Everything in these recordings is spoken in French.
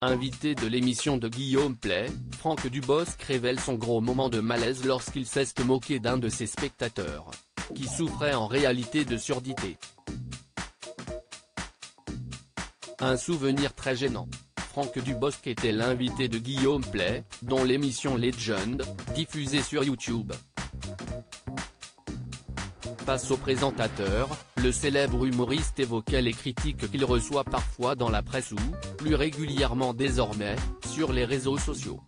Invité de l'émission de Guillaume Play, Franck Dubosc révèle son gros moment de malaise lorsqu'il s'est moqué d'un de ses spectateurs, qui souffrait en réalité de surdité. Un souvenir très gênant. Franck Dubosc était l'invité de Guillaume Play, dont l'émission Legend, diffusée sur YouTube. Face au présentateur, le célèbre humoriste évoquait les critiques qu'il reçoit parfois dans la presse ou, plus régulièrement désormais, sur les réseaux sociaux.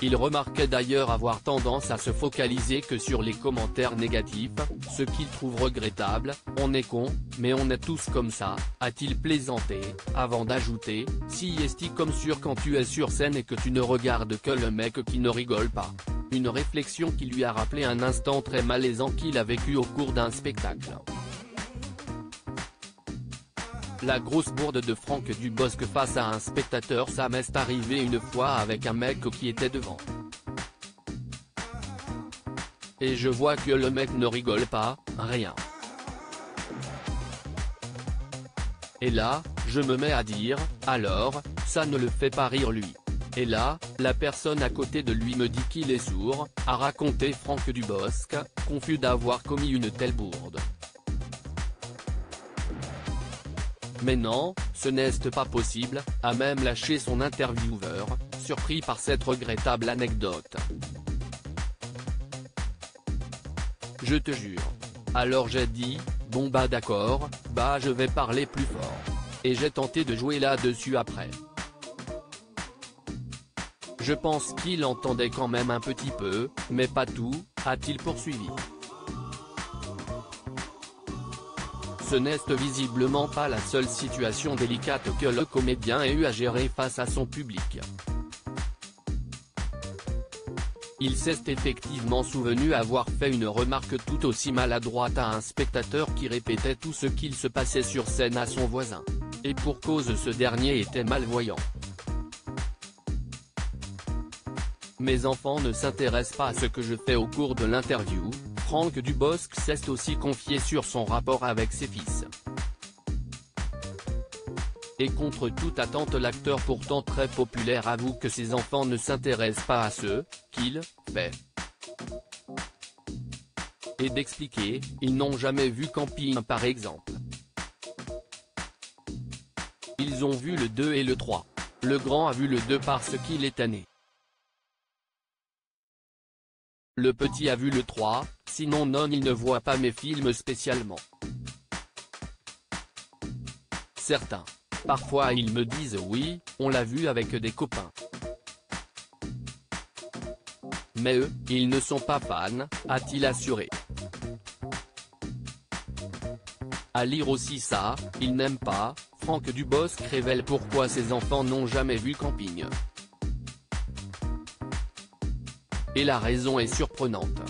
Il remarquait d'ailleurs avoir tendance à se focaliser que sur les commentaires négatifs, ce qu'il trouve regrettable, on est con, mais on est tous comme ça, a-t-il plaisanté, avant d'ajouter, si est comme sûr quand tu es sur scène et que tu ne regardes que le mec qui ne rigole pas. Une réflexion qui lui a rappelé un instant très malaisant qu'il a vécu au cours d'un spectacle. La grosse bourde de Franck Dubosc face à un spectateur ça m'est arrivé une fois avec un mec qui était devant. Et je vois que le mec ne rigole pas, rien. Et là, je me mets à dire, alors, ça ne le fait pas rire lui. Et là, la personne à côté de lui me dit qu'il est sourd, a raconté Franck Dubosc, confus d'avoir commis une telle bourde. Mais non, ce n'est pas possible, a même lâché son intervieweur, surpris par cette regrettable anecdote. Je te jure. Alors j'ai dit, bon bah d'accord, bah je vais parler plus fort. Et j'ai tenté de jouer là-dessus après. Je pense qu'il entendait quand même un petit peu, mais pas tout, a-t-il poursuivi. Ce n'est visiblement pas la seule situation délicate que le comédien ait eu à gérer face à son public. Il s'est effectivement souvenu avoir fait une remarque tout aussi maladroite à un spectateur qui répétait tout ce qu'il se passait sur scène à son voisin. Et pour cause ce dernier était malvoyant. Mes enfants ne s'intéressent pas à ce que je fais au cours de l'interview, Franck Dubosc s'est aussi confié sur son rapport avec ses fils. Et contre toute attente l'acteur pourtant très populaire avoue que ses enfants ne s'intéressent pas à ce qu'il fait. Et d'expliquer, ils n'ont jamais vu Camping par exemple. Ils ont vu le 2 et le 3. Le grand a vu le 2 parce qu'il est tanné. Le petit a vu le 3, sinon non il ne voit pas mes films spécialement. Certains. Parfois ils me disent oui, on l'a vu avec des copains. Mais eux, ils ne sont pas fans, a-t-il assuré. À lire aussi ça, ils n'aiment pas, Franck Dubosc révèle pourquoi ses enfants n'ont jamais vu Camping. Et la raison est surprenante.